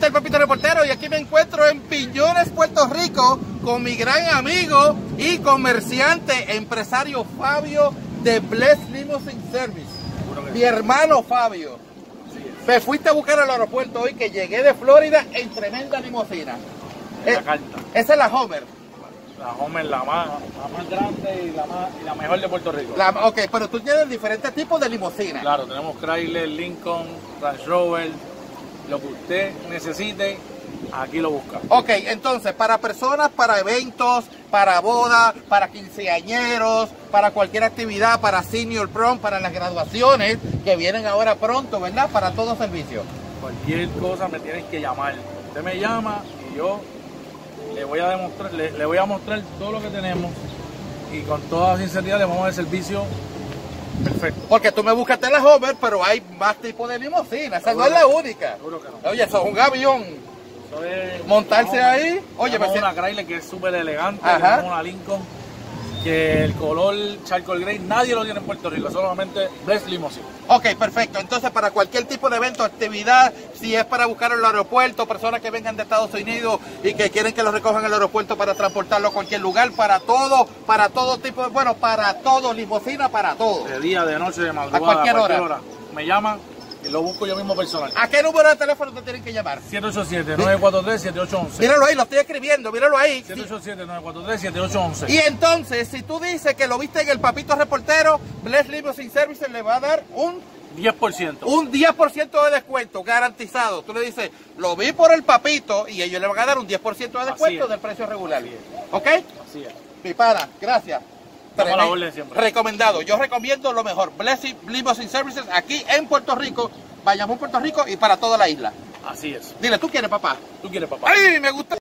este es el Papito Reportero y aquí me encuentro en Piñones, Puerto Rico, con mi gran amigo y comerciante, empresario Fabio de Bless Limousine Service. Mi hermano Fabio. Me fuiste a buscar al aeropuerto hoy que llegué de Florida en tremenda limusina. La Eh, carta. esa es la Homer. La Homer, la más, la más grande y la, más, y la mejor de Puerto Rico. La- ok, pero tú tienes diferentes tipos de limusinas. Claro, tenemos Chrysler, Lincoln, Range Rover, lo que usted necesite, aquí lo busca. Ok, entonces, para personas, para eventos, para bodas, para quinceañeros, para cualquier actividad, para senior prom, para las graduaciones que vienen ahora pronto, ¿verdad? Para todo servicio. Cualquier cosa me tienes que llamar. Usted me llama y yo le voy a demostrar, le, le voy a mostrar todo lo que tenemos y con toda sinceridad le vamos a dar servicio perfecto. Porque tú me buscaste la Homer, pero hay más tipos de limusinas. Esa no es la única. No. Oye, eso es un avión. Montarse ahí, oye, me una siento- Chrysler que es súper elegante, Ajá. una Lincoln que el color charcoal gray nadie lo tiene en Puerto Rico, solamente Bless Limousine. Ok, perfecto. Entonces, para cualquier tipo de evento, actividad, si es para buscar en el aeropuerto, personas que vengan de Estados Unidos y que quieren que los recojan el aeropuerto para transportarlo a cualquier lugar, para todo, para todo tipo de, bueno, para todo, limosina, para todo. De día, de noche, de madrugada, A cualquier hora. Me llaman lo busco yo mismo personal. ¿A qué número de teléfono te tienen que llamar? 787-943-7811. Míralo ahí, lo estoy escribiendo, míralo ahí. Sí. 787-943-7811. Y entonces, si tú dices que lo viste en el papito reportero, Bless Limousine Services le va a dar un 10%. un 10% de descuento garantizado. Tú le dices, lo vi por el papito y ellos le van a dar un 10% de descuento es. del precio regular. Así ¿Ok? Así es. Mi pana, gracias. Recomendado. Yo recomiendo lo mejor. Blessing Limousine Services aquí en Puerto Rico. Vayamos a Puerto Rico y para toda la isla. Así es. Dile, ¿tú quieres, papá? ¿Tú quieres, papá? ¡Ay, me gusta!